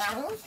Oh.